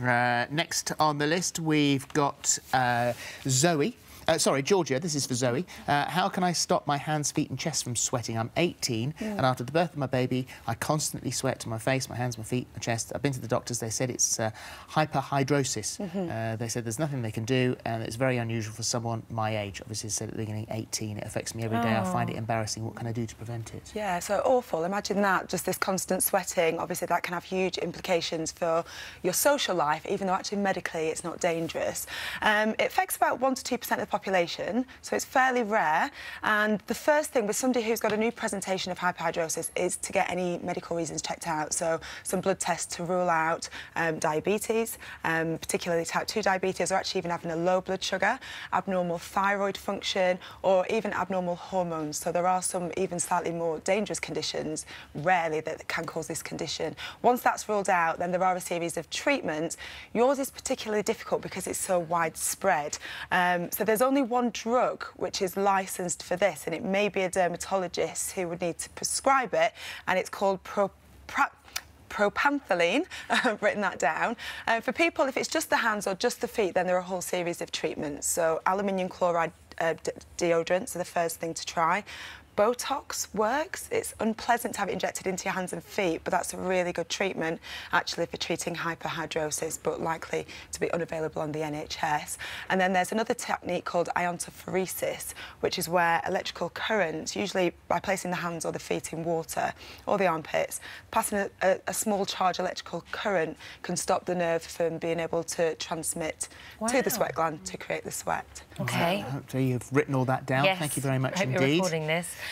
Uh, next on the list, we've got uh, Zoe. Uh, sorry, Georgia, this is for Zoe. Uh, how can I stop my hands, feet and chest from sweating? I'm 18 mm. and after the birth of my baby, I constantly sweat to my face, my hands, my feet, my chest. I've been to the doctors. They said it's uh, hyperhidrosis. Mm -hmm. they said there's nothing they can do and it's very unusual for someone my age. Obviously, said at the beginning, 18. It affects me every day. Oh. I find it oh. embarrassing. What can I do to prevent it? Yeah, so awful. Imagine that, just this constant sweating. Obviously, that can have huge implications for your social life, even though actually medically it's not dangerous. Um, it affects about 1 to 2% of the population so it's fairly rare. And the first thing with somebody who's got a new presentation of hyperhidrosis is to get any medical reasons checked out. So some blood tests to rule out um, diabetes, um, particularly type 2 diabetes, or actually even having a low blood sugar, abnormal thyroid function, or even abnormal hormones. So there are some even slightly more dangerous conditions, rarely, that can cause this condition. Once that's ruled out, then there are a series of treatments. Yours is particularly difficult because it's so widespread. Um, so there's only one drug which is licensed for this, and it may be a dermatologist who would need to prescribe it, and it's called pro, I've written that down. Uh, for people, if it's just the hands or just the feet, then there are a whole series of treatments. So aluminium chloride uh, deodorants are the first thing to try. Botox works. It's unpleasant to have it injected into your hands and feet, but that's a really good treatment, actually, for treating hyperhidrosis, but likely to be unavailable on the NHS. And then there's another technique called iontophoresis, which is where electrical currents, usually by placing the hands or the feet in water or the armpits, passing a, a, a small charge electrical current can stop the nerve from being able to transmit wow. to the sweat gland to create the sweat. OK. so you've written all that down. Yes. Thank you very much I hope indeed. you're recording this.